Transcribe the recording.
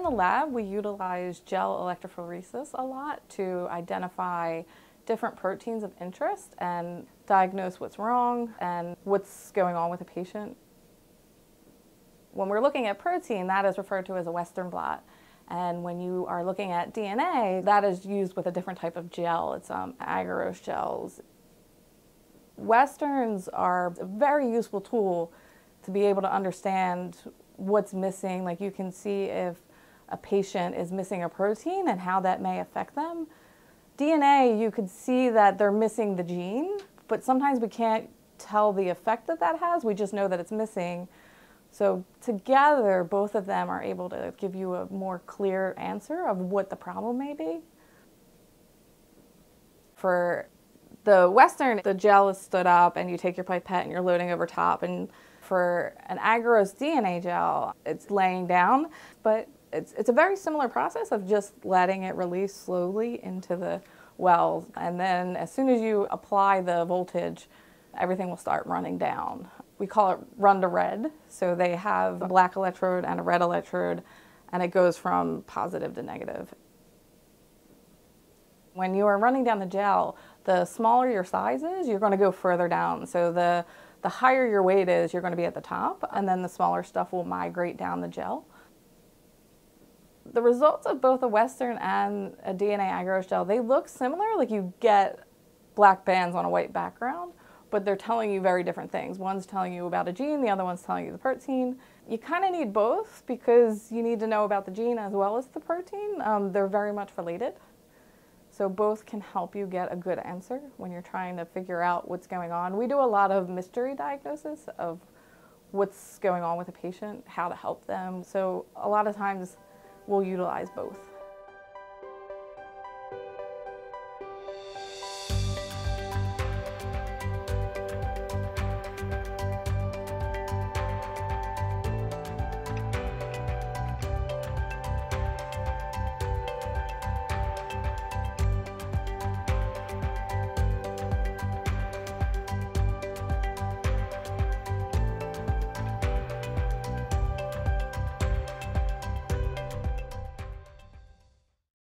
In the lab, we utilize gel electrophoresis a lot to identify different proteins of interest and diagnose what's wrong and what's going on with a patient. When we're looking at protein, that is referred to as a Western blot. And when you are looking at DNA, that is used with a different type of gel. It's um, agarose gels. Westerns are a very useful tool to be able to understand what's missing. Like you can see if a patient is missing a protein and how that may affect them. DNA, you could see that they're missing the gene, but sometimes we can't tell the effect that that has. We just know that it's missing. So together, both of them are able to give you a more clear answer of what the problem may be. For the Western, the gel is stood up and you take your pipette and you're loading over top. And for an agarose DNA gel, it's laying down, but it's, it's a very similar process of just letting it release slowly into the wells. And then as soon as you apply the voltage, everything will start running down we call it run to red. So they have a black electrode and a red electrode, and it goes from positive to negative. When you are running down the gel, the smaller your size is, you're going to go further down. So the, the higher your weight is, you're going to be at the top, and then the smaller stuff will migrate down the gel. The results of both a Western and a DNA agarose gel, they look similar, like you get black bands on a white background, but they're telling you very different things. One's telling you about a gene, the other one's telling you the protein. You kind of need both because you need to know about the gene as well as the protein. Um, they're very much related. So both can help you get a good answer when you're trying to figure out what's going on. We do a lot of mystery diagnosis of what's going on with a patient, how to help them. So a lot of times we'll utilize both.